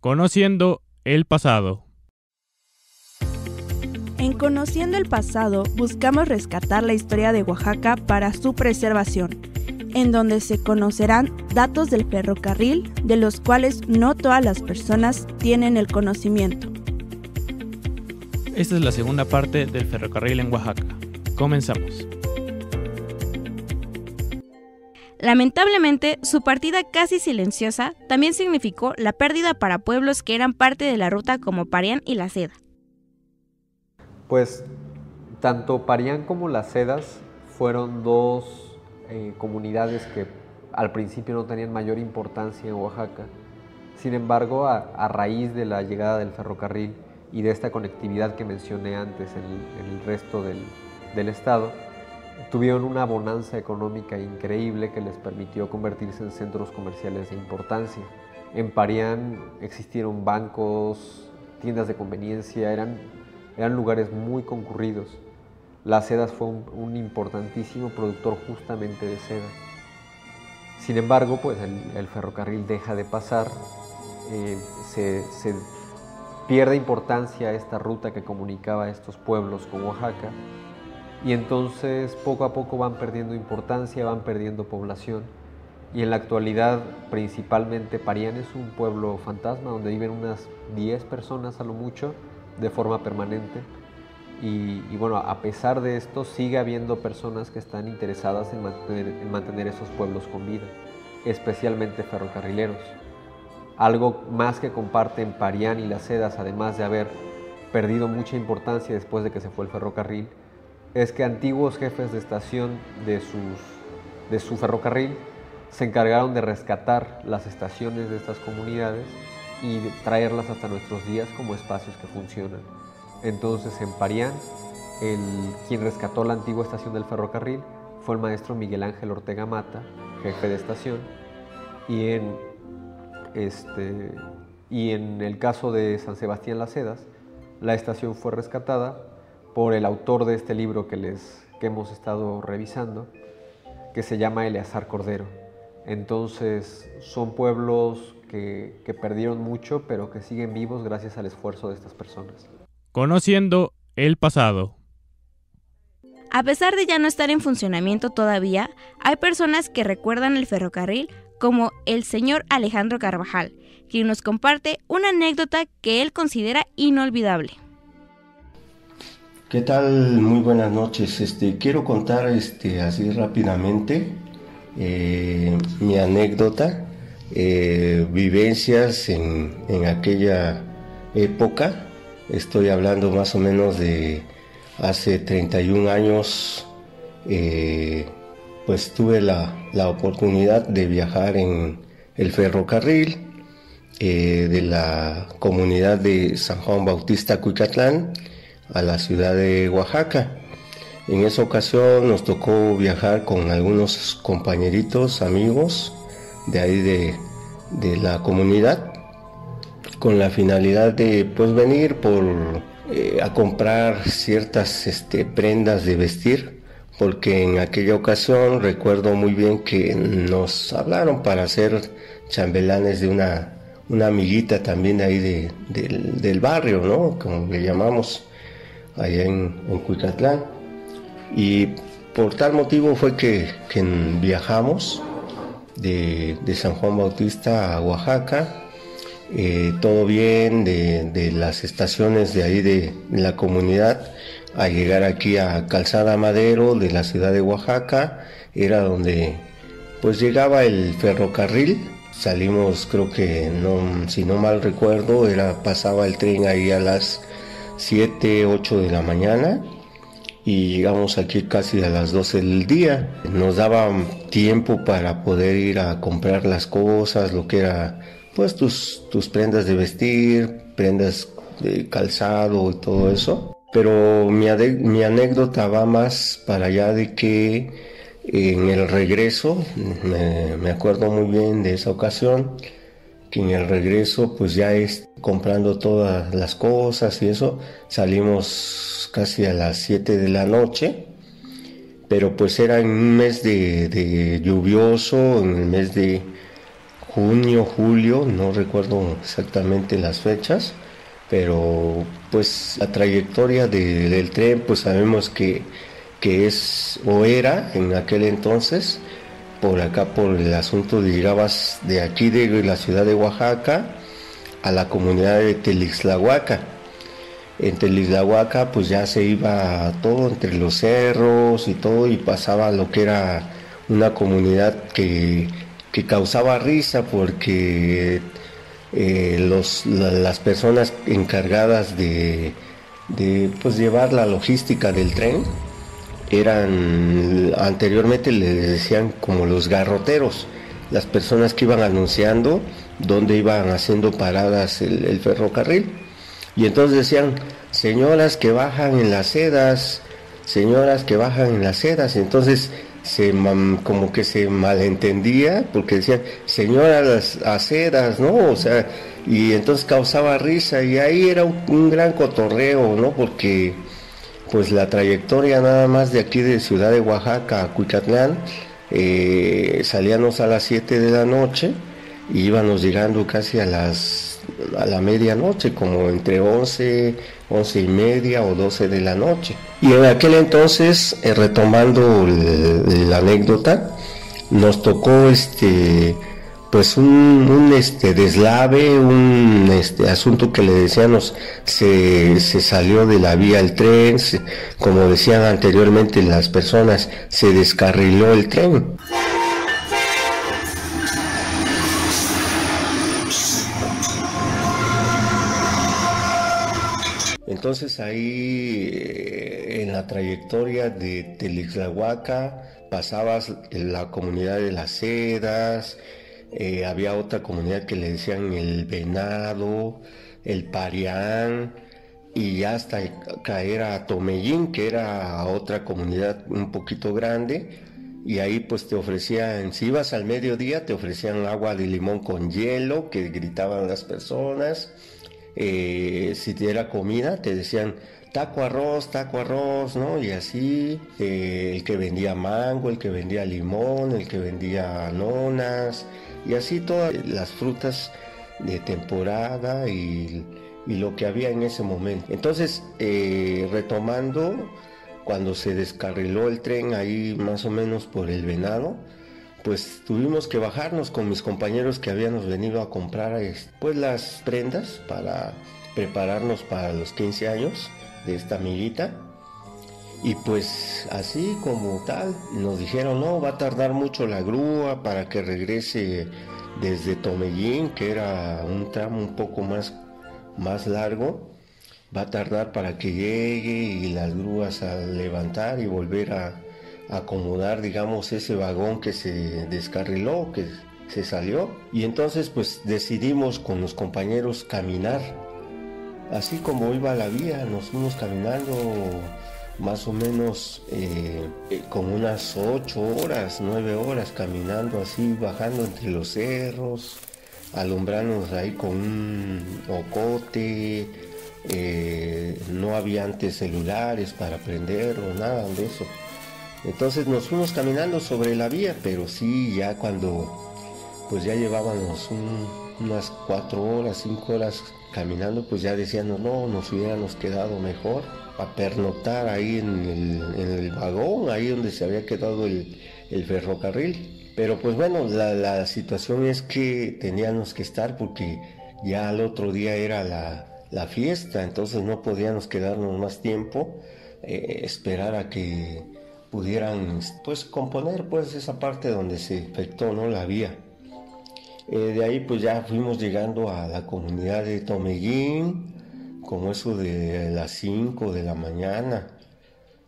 Conociendo el pasado. En Conociendo el pasado buscamos rescatar la historia de Oaxaca para su preservación, en donde se conocerán datos del ferrocarril de los cuales no todas las personas tienen el conocimiento. Esta es la segunda parte del ferrocarril en Oaxaca. Comenzamos. Lamentablemente, su partida casi silenciosa también significó la pérdida para pueblos que eran parte de la ruta como Parián y La Seda. Pues tanto Parián como Las Sedas fueron dos eh, comunidades que al principio no tenían mayor importancia en Oaxaca. Sin embargo, a, raíz de la llegada del ferrocarril y de esta conectividad que mencioné antes en el, resto del estado, tuvieron una bonanza económica increíble que les permitió convertirse en centros comerciales de importancia. En Parián existieron bancos, tiendas de conveniencia, eran, eran lugares muy concurridos. Las sedas fue un, importantísimo productor justamente de seda. Sin embargo, pues el, ferrocarril deja de pasar, eh, se, se pierde importancia esta ruta que comunicaba estos pueblos con Oaxaca y entonces poco a poco van perdiendo importancia, van perdiendo población. Y en la actualidad, principalmente, Parián es un pueblo fantasma donde viven unas 10 personas a lo mucho de forma permanente. Y, bueno, a pesar de esto, sigue habiendo personas que están interesadas en mantener, en mantener esos pueblos con vida, especialmente ferrocarrileros. Algo más que comparten Parián y las Sedas, además de haber perdido mucha importancia después de que se fue el ferrocarril, es que antiguos jefes de estación de, sus, de su ferrocarril se encargaron de rescatar las estaciones de estas comunidades y traerlas hasta nuestros días como espacios que funcionan. Entonces en Parián, el, quien rescató la antigua estación del ferrocarril fue el maestro Miguel Ángel Ortega Mata, jefe de estación, y en, este, y en el caso de San Sebastián Las Hedas, la estación fue rescatada por el autor de este libro que, les, que hemos estado revisando, que se llama Eleazar Cordero. Entonces son pueblos que, que perdieron mucho, pero que siguen vivos gracias al esfuerzo de estas personas. Conociendo el pasado. A pesar de ya no estar en funcionamiento todavía, hay personas que recuerdan el ferrocarril como el señor Alejandro Carvajal, quien nos comparte una anécdota que él considera inolvidable. ¿Qué tal? Muy buenas noches. Este, quiero contar este, así rápidamente eh, mi anécdota, eh, vivencias en, aquella época. Estoy hablando más o menos de hace 31 años. Eh, pues tuve la, la, oportunidad de viajar en el ferrocarril de la comunidad de San Juan Bautista Cuicatlán a la ciudad de Oaxaca. En esa ocasión nos tocó viajar con algunos compañeritos, amigos de ahí de, la comunidad, con la finalidad de pues venir por eh, a comprar ciertas este, prendas de vestir, porque en aquella ocasión recuerdo muy bien que nos hablaron para hacer chambelanes de una, una amiguita también de ahí de, del barrio, ¿no? Como le llamamos allá en, Cuicatlán. Y por tal motivo fue que, viajamos de, San Juan Bautista a Oaxaca. Eh, todo bien de, las estaciones de ahí de, la comunidad a llegar aquí a Calzada Madero de la ciudad de Oaxaca era donde pues llegaba el ferrocarril salimos creo que no si no mal recuerdo era pasaba el tren ahí a las 7, 8 de la mañana y llegamos aquí casi a las 12 del día. Nos daba tiempo para poder ir a comprar las cosas, lo que era pues tus, tus prendas de vestir, prendas de calzado y todo eso. Pero mi, anécdota va más para allá de que en el regreso, me acuerdo muy bien de esa ocasión, que en el regreso pues ya es comprando todas las cosas y eso, salimos casi a las 7 de la noche, pero pues era en un mes de, lluvioso, en el mes de junio, julio, no recuerdo exactamente las fechas, pero pues la trayectoria del tren pues sabemos que, que es o era en aquel entonces por acá por el asunto de llegabas de aquí de la ciudad de Oaxaca a la comunidad de Telixlahuaca. En Telixlahuaca pues ya se iba todo entre los cerros y todo y pasaba lo que era una comunidad que, causaba risa porque eh, los, las personas encargadas de, de pues, llevar la logística del tren eran anteriormente les decían como los garroteros, las personas que iban anunciando dónde iban haciendo paradas el, ferrocarril. Y entonces decían, señoras que bajan en las sedas, señoras que bajan en las sedas. entonces se como que se malentendía porque decían señoras acedas, ¿no? O sea, y entonces causaba risa y ahí era un, un gran cotorreo, ¿no? Porque pues la trayectoria nada más de aquí de Ciudad de Oaxaca a Cuicatlán, eh, salíamos a las 7 de la noche y íbamos llegando casi a las a la medianoche, como entre 11, 11 y media o 12 de la noche. Y en aquel entonces, eh, retomando la anécdota, nos tocó este pues un, este deslave, un este asunto que le decíamos se, se salió de la vía el tren, como decían anteriormente las personas, se descarriló el tren. Entonces ahí eh, en la trayectoria de Telixlahuaca pasabas la comunidad de las sedas, eh, había otra comunidad que le decían el venado, el parián, y hasta caer a Tomellín, que era otra comunidad un poquito grande, y ahí pues te ofrecían, si ibas al mediodía, te ofrecían agua de limón con hielo, que gritaban las personas, eh, si te era comida, te decían taco arroz, taco arroz, ¿no? Y así, eh, el que vendía mango, el que vendía limón, el que vendía nonas, y así todas las frutas de temporada y, lo que había en ese momento. Entonces, eh, retomando, cuando se descarriló el tren ahí más o menos por el venado, pues tuvimos que bajarnos con mis compañeros que habíamos venido a comprar pues las prendas para prepararnos para los 15 años de esta amiguita y pues así como tal, nos dijeron, no, va a tardar mucho la grúa para que regrese desde Tomellín, que era un tramo un poco más, más largo, va a tardar para que llegue y las grúas a levantar y volver a, acomodar, digamos, ese vagón que se descarriló, que se salió. Y entonces pues decidimos con los compañeros caminar. Así como iba la vía, nos fuimos caminando más o menos eh, eh, con unas ocho horas, nueve horas caminando así, bajando entre los cerros, alumbrándonos ahí con un ocote, eh, no había antes celulares para prender o nada de eso. Entonces nos fuimos caminando sobre la vía, pero sí ya cuando pues ya llevábamos unas cuatro horas, cinco horas caminando, pues ya decíamos, no, nos hubiéramos quedado mejor a pernoctar ahí en el, vagón, ahí donde se había quedado el, ferrocarril. Pero pues bueno, la, situación es que teníamos que estar porque ya al otro día era la, fiesta, entonces no podíamos quedarnos más tiempo, eh, esperar a que pudieran pues componer pues esa parte donde se efectuó ¿no? la vía. Eh, de ahí pues ya fuimos llegando a la comunidad de Tomeguín, como eso de las 5 de la mañana,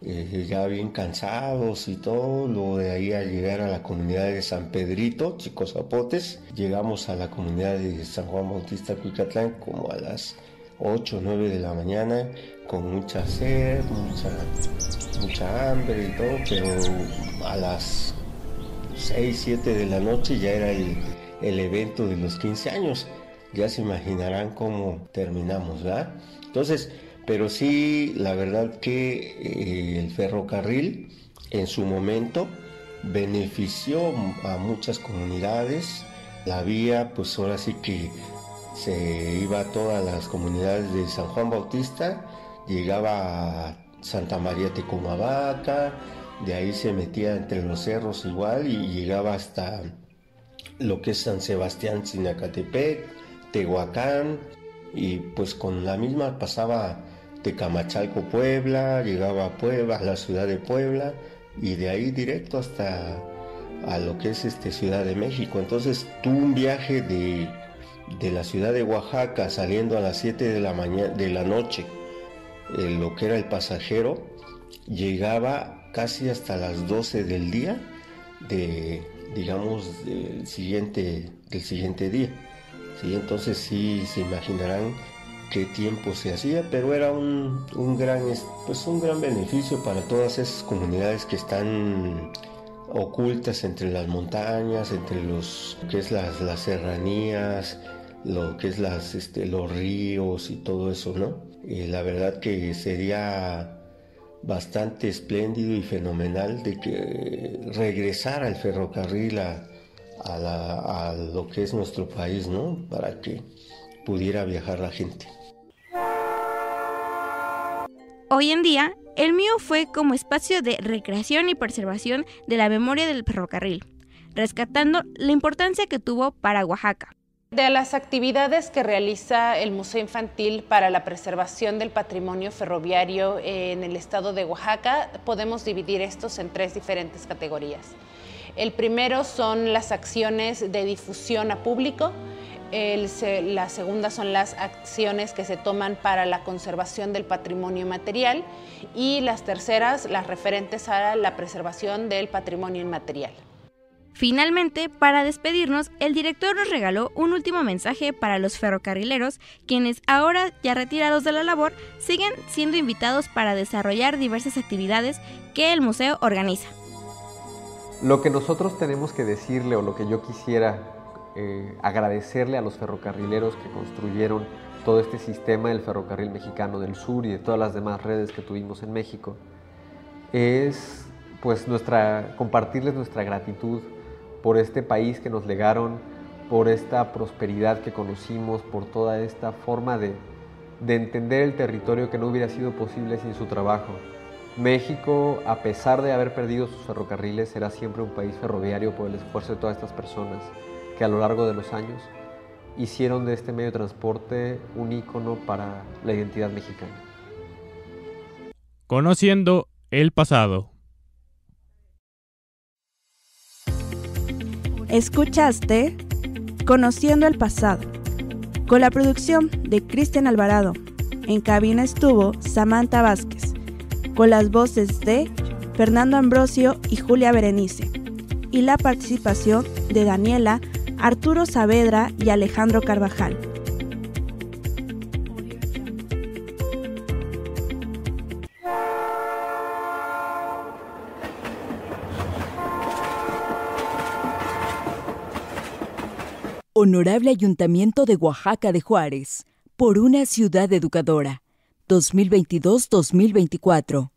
eh, ya bien cansados y todo, luego de ahí a llegar a la comunidad de San Pedrito, Chicos Zapotes, llegamos a la comunidad de San Juan Bautista Cuicatlán como a las 8 o 9 de la mañana, con mucha sed, mucha, mucha hambre y todo, pero a las 6, 7 de la noche ya era el, el evento de los 15 años ya se imaginarán cómo terminamos, ¿verdad? Entonces, pero sí, la verdad que eh, el ferrocarril en su momento benefició a muchas comunidades, La vía, pues ahora sí que se iba a todas las comunidades de San Juan Bautista, llegaba a Santa María Tecumavaca, de ahí se metía entre los cerros igual y llegaba hasta lo que es San Sebastián Sinacatepec, Tehuacán, y pues con la misma pasaba de Camachalco, Puebla, llegaba a Puebla, a la ciudad de Puebla, y de ahí directo hasta a lo que es este Ciudad de México. Entonces tuvo un viaje de, de, la ciudad de Oaxaca saliendo a las 7 de la, mañana, de la noche, lo que era el pasajero, llegaba casi hasta las 12 del día de, digamos, del siguiente, siguiente día. ¿sí? Entonces sí se imaginarán qué tiempo se hacía, pero era un, un, gran, pues un gran beneficio para todas esas comunidades que están ocultas entre las montañas, entre los que es las, las serranías, lo que es las, este, los ríos y todo eso, ¿no? Y la verdad que sería bastante espléndido y fenomenal de que regresara el ferrocarril a, a, a lo que es nuestro país, ¿no? Para que pudiera viajar la gente. Hoy en día, el mío fue como espacio de recreación y preservación de la memoria del ferrocarril, rescatando la importancia que tuvo para Oaxaca. De las actividades que realiza el Museo Infantil para la preservación del patrimonio ferroviario en el estado de Oaxaca, podemos dividir estos en tres diferentes categorías. El primero son las acciones de difusión a público, el, la segunda son las acciones que se toman para la conservación del patrimonio material y las terceras, las referentes a la preservación del patrimonio inmaterial. Finalmente, para despedirnos, el director nos regaló un último mensaje para los ferrocarrileros, quienes ahora ya retirados de la labor, siguen siendo invitados para desarrollar diversas actividades que el museo organiza. Lo que nosotros tenemos que decirle o lo que yo quisiera eh, agradecerle a los ferrocarrileros que construyeron todo este sistema del ferrocarril mexicano del sur y de todas las demás redes que tuvimos en México, es pues nuestra, compartirles nuestra gratitud por este país que nos legaron, por esta prosperidad que conocimos, por toda esta forma de, de entender el territorio que no hubiera sido posible sin su trabajo. México, a pesar de haber perdido sus ferrocarriles, será siempre un país ferroviario por el esfuerzo de todas estas personas que a lo largo de los años hicieron de este medio de transporte un ícono para la identidad mexicana. Conociendo el pasado. Escuchaste Conociendo el pasado, con la producción de Cristian Alvarado. En cabina estuvo Samantha Vázquez, con las voces de Fernando Ambrosio y Julia Berenice, y la participación de Daniela Arturo Saavedra y Alejandro Carvajal. Honorable Ayuntamiento de Oaxaca de Juárez, por una ciudad educadora, 2022-2024.